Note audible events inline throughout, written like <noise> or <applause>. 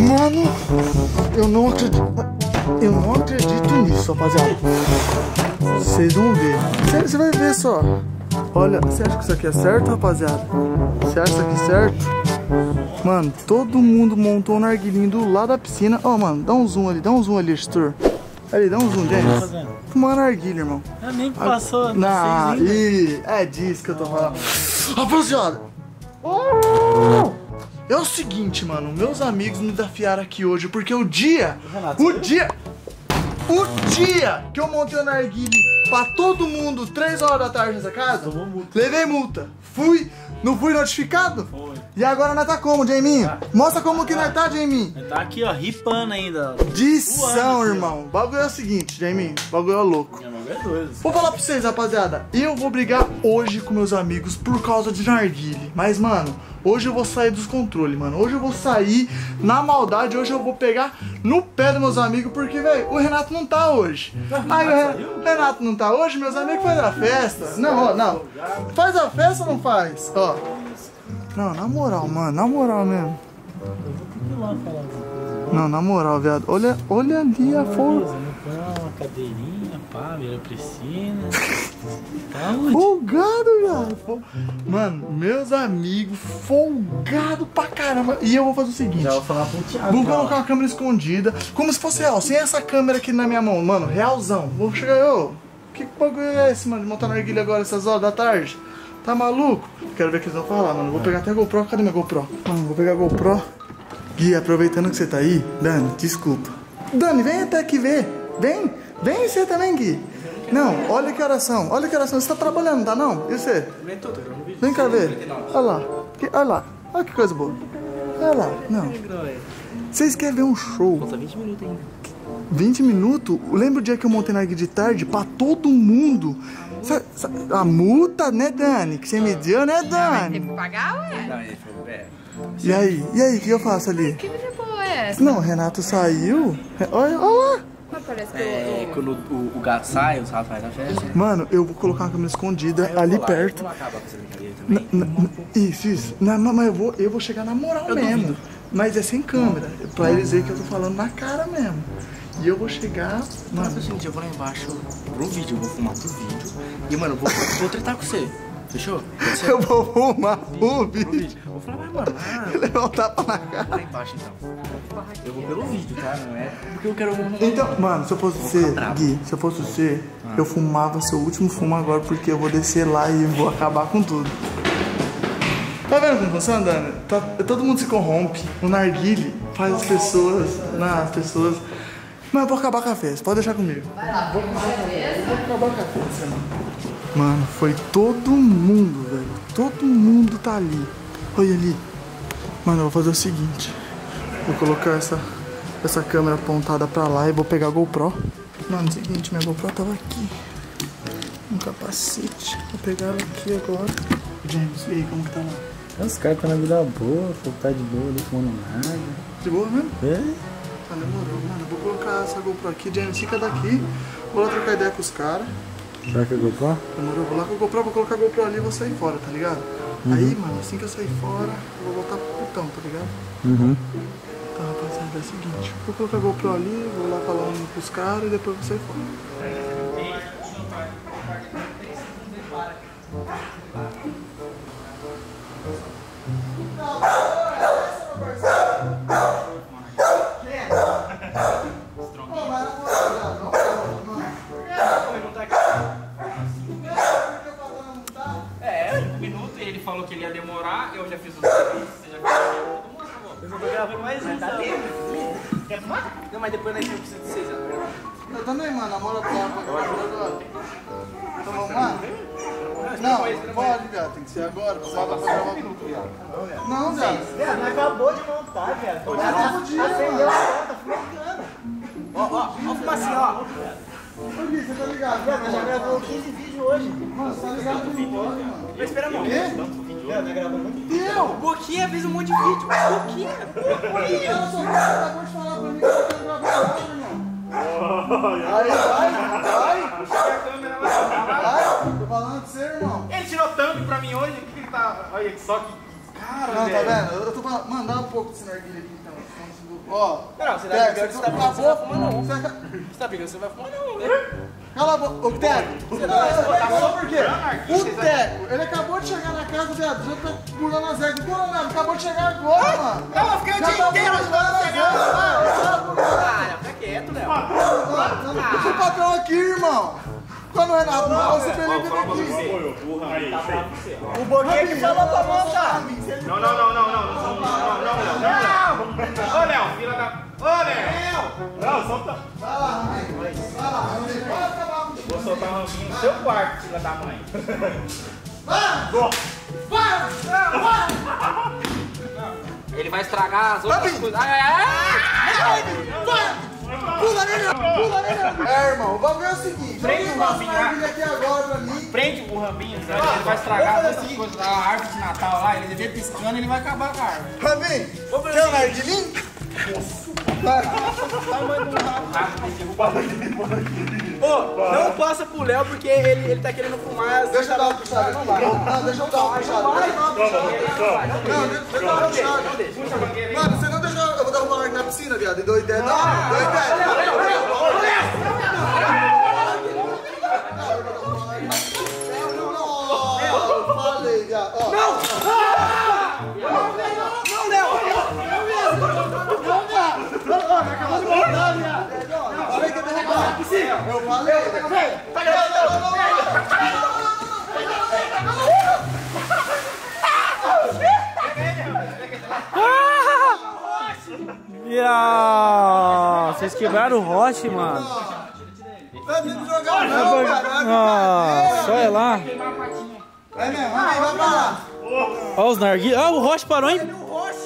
Mano, eu não acredito. Eu não acredito nisso, rapaziada. Vocês vão ver. Você vai ver só. Olha, você acha que isso aqui é certo, rapaziada? Você acha isso aqui certo? Mano, todo mundo montou um narguilinho do lado da piscina. Ó, oh, mano, dá um zoom ali, dá um zoom ali, Astor. Ali, dá um zoom, James. Uma narguilha, irmão. É nem que passou. Não, e é disso que eu tô falando. Rapaziada. É o seguinte, mano. Meus amigos me desafiaram aqui hoje porque o dia. O dia. O dia que eu montei o narguile pra todo mundo, 3 horas da tarde nessa casa, levei multa. Fui, não fui notificado? Foi. E agora nós tá como, Jamin? Tá. Mostra como que nós tá, Jamin. Tá aqui, ó, ripando ainda. Dição, irmão. O bagulho é o seguinte, Jamin. O bagulho é louco. É doido. Vou falar pra vocês, rapaziada. Eu vou brigar hoje com meus amigos por causa de narguile. Mas, mano, hoje eu vou sair dos controles, mano. Hoje eu vou sair na maldade. Hoje eu vou pegar no pé dos meus amigos. Porque, velho, o Renato não tá hoje. Aí o Re- o Renato não tá hoje, meus amigos fazem a festa. Não, ó, não. Faz a festa ou não faz? Ó. Não, na moral, mano. Na moral mesmo. Não, na moral, viado. Olha, olha ali a no pão, uma cadeirinha, pá, beira piscina. Tá onde? Folgado, viado. Mano, meus amigos, folgado pra caramba. E eu vou fazer o seguinte. Já vou falar pro Thiago. Vou colocar uma câmera escondida, como se fosse real, sem essa câmera aqui na minha mão, mano, realzão. Vou chegar, ô, que bagulho é esse, mano, de montar narguilha agora essas horas da tarde? Tá maluco? Quero ver o que eles vão falar, mano. Vou pegar até a GoPro, cadê minha GoPro? Mano, vou pegar a GoPro. Gui, aproveitando que você tá aí, Dani, desculpa. Dani, vem até aqui ver. Vem, vem você também, Gui. Não, olha que oração, olha que oração. Você tá trabalhando, tá não? E você? Vem cá ver. Olha lá, olha lá, olha que coisa boa. Olha lá, não. Vocês querem ver um show? Falta 20 minutos ainda. 20 minutos? Lembra o dia que eu montei na guia de tarde? Pra todo mundo. Sa- sa- a multa, né, Dani? Que você me deu, né, Teve Dani? que pagar, ué? Não, ele falou, é. E aí? E aí, o que eu faço ali? Que vida boa é essa? Não, o Renato saiu. Olha, olha lá. Mas parece que É, eu... quando o, o gato sai, os ratos fazem a festa. Mano, eu vou colocar uma câmera escondida ali perto. Vamos acabar com essa brincadeira também. Na- na- isso, isso. Na- mas eu vou, eu vou chegar na moral mesmo. Mas é sem câmera. Pra eles verem que eu tô falando na cara mesmo. E eu vou chegar. Mas é Mano, o seguinte, eu vou lá embaixo pro vídeo, eu vou fumar pro vídeo. E, mano, eu vou, vou tretar com você. Fechou? Eu vou fumar o vídeo. vou falar, mas, mano, ah, Levar um tapa na eu cara. vou lá embaixo então. Eu vou pelo vídeo, tá? Não é porque eu quero. Então, mano, se eu fosse você. Gui, se eu fosse você, eu fumava seu último fumo agora, porque eu vou descer lá e vou acabar com tudo. Tá vendo como funciona, Dani? Tá- todo mundo se corrompe. O narguile faz as pessoas. Não, as pessoas. Mas eu vou acabar com a festa, pode deixar comigo. Vou, vou acabar com a festa, mano. Mano, foi todo mundo, velho. Todo mundo tá ali. Olha ali. Mano, eu vou fazer o seguinte. Vou colocar essa, essa câmera apontada pra lá e vou pegar a GoPro. Mano, é o seguinte, minha GoPro tava aqui. Um capacete. Vou pegar ela aqui agora. James, e aí, como que tá lá? Os caras estão na vida boa, tá de boa ali fumando nada. De boa mesmo? É? Ah, demorou, mano. Vou colocar essa GoPro aqui. James, fica daqui. Vou lá trocar ideia com os caras. Será que eu GoPro? Demorou, vou lá com a GoPro, vou colocar a GoPro ali e vou sair fora, tá ligado? Aí, mano, assim que eu sair fora, eu vou voltar pro putão, tá ligado? Uhum. Tá, rapaziada, é o seguinte. Vou colocar a GoPro ali, vou lá falando pros caras e depois vou sair fora. Demorar, eu já fiz o serviço, você já fez o todo mundo acabou. Eu só tô gravando mais um, tá Quer fumar? Não, mas depois nós não precisa de vocês. né? Eu também, mano, lá pra agora. Então vamos lá? Não, Não, pode, viado, tem que ser agora. Só dá pra gravar com viado. Não, viado. Viado, acabou de montar, viado. Não podia, mano. Ó, ó, ó, fumar assim, ó. Ô, Gui, você tá ligado? Viado, nós já gravou 15 vídeos hoje. Mano, você tá ligado no vídeo, mano. Vai esperar não. Viado, nós gravamos muito. Eu? O Boquinha fez um monte de vídeo. Boquinha. Cara, só você acabou de falar pra mim que você quer gravar nada, irmão. Aí, vai, vai. Puxa a câmera lá. Vai, tô falando de você, irmão. Ele tirou thumb pra mim hoje, o que ele tá... Olha só que... Cara, Não, tá vendo? Eu tô falando, mano, dá um pouco desse narguilha aqui então. Ó. Não, você tá brigando, você tá brigando, você vai fumar não. Você tá brigando, você vai fumar não, né? Cala a boca. Ô, Teco. Você não vai Sabe por quê? O Teco, ele acabou de chegar na casa, viado. Já tá pulando as regras. Coronel, acabou de chegar agora, mano. Eu fiquei o dia tá inteiro pulando as regras. Cara, fica quieto, Léo. Sou o patrão aqui, irmão. Quando o Renato não, você perdeu aqui. O Boquinha que falou pra montar. Não, não, não, não, não, não, não, não, não, não, não. Ô, Léo, filha da... Ô, Léo. Não, solta. Vou soltar um rampinho no seu quarto, filha da mãe. Ele vai estragar as outras coisas. Ai, ai, ai. Pula nele, pula nele. É, irmão, o bagulho é o seguinte. Prende o uma Rafinha. família aqui agora pra mim. Prende o rampinho, senão ele vai estragar outras coisas. A árvore de Natal lá, ele vê piscando e ele vai acabar com a árvore. Rabin, quer um narguilim? Ô, não passa pro Léo porque ele, ele tá querendo fumar as... Deixa eu dar uma puxada. Não, não, deixa eu dar uma puxada. Não, deixa eu dar uma puxada. Mano, você não deixou eu vou piscina, viado. Deu ideia, não? Deu ideia. Não, falei, viado. Não! Ia derrubar. Eu falei. Não, não, não, não. Ah, vocês quebraram o roche, mano. É cara. Nossa, olha lá. Vai mesmo, vai, vai pra lá. Olha os narguilhos. Olha o roche parou em...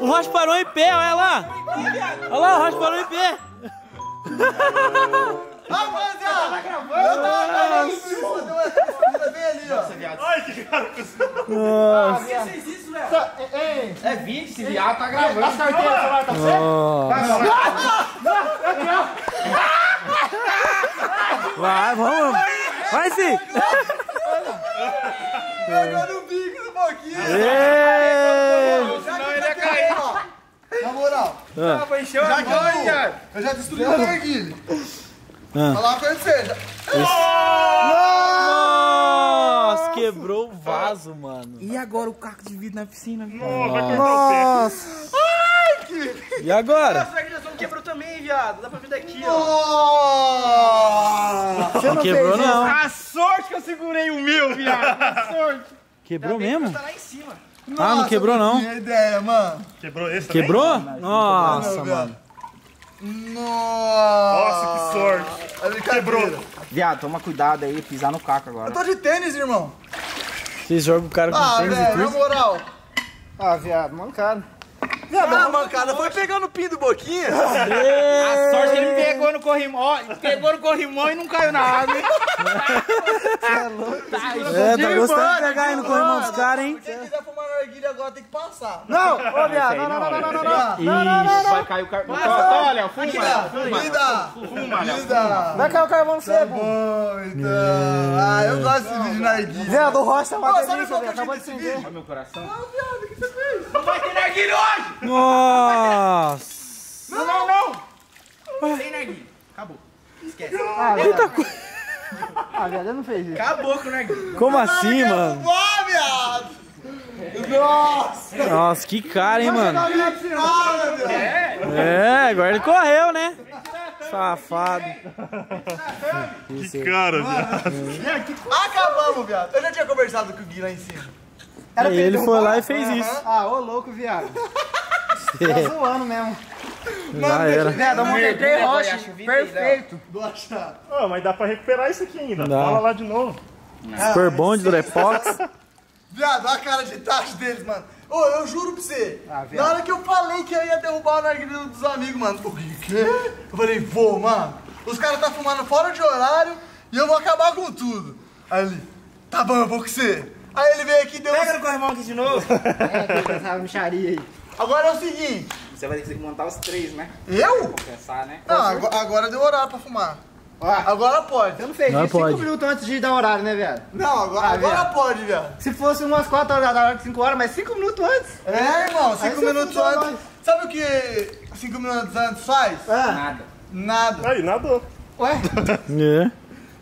O roche parou em pé, olha lá. Olha lá, o roche parou em pé. <laughs> Ah, rapaziada! Tava gravando? Eu tava gravando. Bem ali, ó. Nossa, viado. Ai, que cara. Ah, vocês isso, velho? Tá, é é. é vídeo, esse viado tá gravando. tá certo celular tá pra Não! Vai, vamos. Vai sim. Pegou no bico do pouquinho. Tá Senão ele ia cair. Na moral. Ah. Já que eu, eu já destruí o narguilho. Ah. Falar pra você, já... Nossa, quebrou o vaso, mano. E agora o caco de vidro na piscina? Nossa. E agora? Nossa, a organização quebrou também, viado. Dá pra ver daqui, ó. Nossa! Não quebrou, não. A sorte que eu segurei o meu, viado. A sorte. Quebrou mesmo? Tá lá em cima. Ah, não quebrou, não. Minha ideia, mano. Quebrou esse também? Quebrou? Nossa, Não, mano. Nossa! Nossa, que sorte. É brincadeira. Quebrou. Viado, toma cuidado aí, pisar no caco agora. Eu tô de tênis, irmão. Vocês jogam o cara com Ah, tênis e velho, na tudo? moral. Ah, viado, mancado. Ah, mancada, foi pegando o pin do Boquinha. <laughs> A sorte que ele pegou no corrimão. Ó, pegou no corrimão e não caiu na água, hein? É, tá gostando de pegar aí no corrimão dos caras, hein? Narguilha agora tem que passar. Não, ô, viado, não, não, não, não, não, não. Ixi. Vai cair o carvão. Olha, fuma. Me dá. Vai cair o carvão no Tá sebo. bom, então. Ah, eu gosto desse vídeo de narguilha. Viado, o rocha é uma delícia, velho. eu Acabou de acender. vídeo? Meu coração. Ah, viado, o que você fez? Não vai ter narguilha hoje! Nossa. Não, não, não! Tem narguilha. Acabou. Esquece. Ah, viado, ele não fez isso. Acabou com o narguilha. Como assim, mano? Nossa. Nossa, que cara, hein, mano? É, agora ele correu, né? Safado. Que cara, viado. Acabamos, viado. Eu já tinha conversado com o Gui lá em cima. E ele foi lá e fez isso. Ah, ô louco, viado. Tá <laughs> zoando mesmo. Já era. Viado, eu montei três rochas. Perfeito. Do achado. Ah, mas dá pra recuperar isso aqui ainda. Dá. Fala lá de novo. Super bom de Durepox. <laughs> Viado, olha a cara de tacho deles, mano. Ô, eu juro pra você. Ah, na hora que eu falei que eu ia derrubar o narguilha dos amigos, mano. O que? Eu falei, vou, mano. Os caras tá fumando fora de horário e eu vou acabar com tudo. Aí ele, tá bom, eu vou com você. Aí ele veio aqui e deu... Pega no corrimão aqui de novo. <laughs> É, que essa micharia aí. Agora é o seguinte. Você vai ter que montar os três, né? Eu? Pensar, né? Não, agora, agora deu horário pra fumar. Agora pode. Você não fez Não isso pode. 5 minutos antes de dar o horário, né, viado? Não, agora, Ah, agora viado. pode, viado. Se fosse umas 4 horas da hora, 5 horas, mas 5 minutos antes. É, irmão, Aí cinco você minutos fudeu antes. nós. Sabe o que cinco minutos antes faz? Ah, Nada. Nada. Aí, nadou. ué? <laughs> É.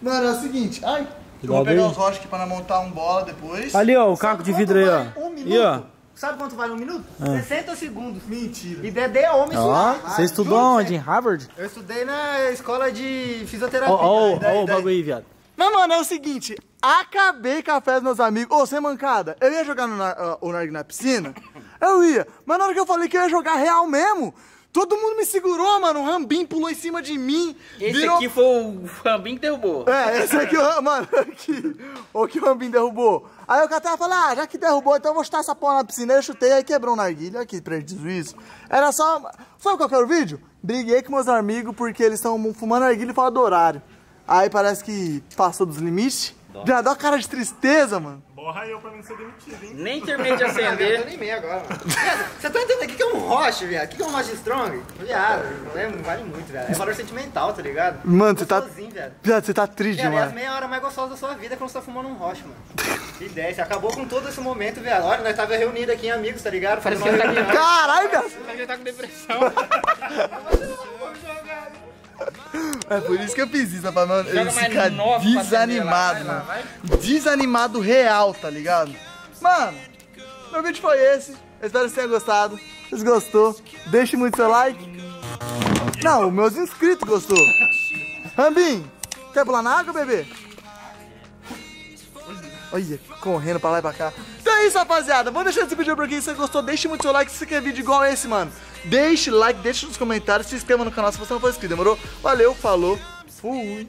Mano, é o seguinte. Ai, eu vou pegar os rochas aqui pra montar um bola depois. Ali, ó, o caco de vidro aí, ó. Um minuto. E ó. Sabe quanto vale um minuto? Ah. 60 segundos. Mentira. E Dedê é homem Ó, suave. você estudou Juro, onde? Em. Harvard? Eu estudei na escola de fisioterapia. Ó, ó, o bagulho aí, viado. Mas, mano, é o seguinte. Acabei festa dos meus amigos. Ô, sem mancada. Eu ia jogar no, ah, o Narg na piscina. Eu ia. Mas na hora que eu falei que eu ia jogar real mesmo, todo mundo me segurou, mano. O Rambim pulou em cima de mim. Esse virou- aqui foi o Rambim que derrubou. É, esse aqui, <laughs> mano, aqui, o que o Rambim derrubou. Aí o Catar falou, ah, já que derrubou, então eu vou chutar essa porra na piscina. Eu chutei, aí quebrou o narguilho. Olha que prejuízo. Era só... Foi qual que era o vídeo? Briguei com meus amigos porque eles estão fumando narguilho fora do horário. Aí parece que passou dos limites. Já dá uma cara de tristeza, mano. Borra eu pra mim ser demitido, hein? Nem terminei de <laughs> viado, eu tô acender. nem meio agora, mano. Você tá entendendo o que que é um roche, viado? O que é um roche strong? Viado, não é- não vale muito, viado. É valor sentimental, tá ligado? Mano, você tá... Viado. Você tá triste Viado, é as demais. meia hora mais gostosas da sua vida quando você tá fumando um roche, mano. Que ideia, você acabou com todo esse momento, viado. Olha, nós tava reunidos aqui em amigos, tá ligado? Parece Fazendo que ele tá reunião. Caralho, viado. Ele tá com depressão. <laughs> <laughs> É por isso que eu fiz isso, mano, Joga ele pra desanimado, mano. vai Desanimado real, tá ligado? Mano, meu vídeo foi esse. Eu espero que vocês tenham gostado. Se gostou, deixe muito seu like. Não, meus inscritos gostou. Rambim, quer pular na água, bebê? Olha, correndo pra lá e pra cá. Então é isso, rapaziada. Vou deixar esse vídeo por aqui. Se você gostou, deixe muito seu like. Se você quer vídeo igual esse, mano, deixe like, deixe nos comentários. Se inscreva no canal se você não for inscrito, demorou? Valeu, falou, fui.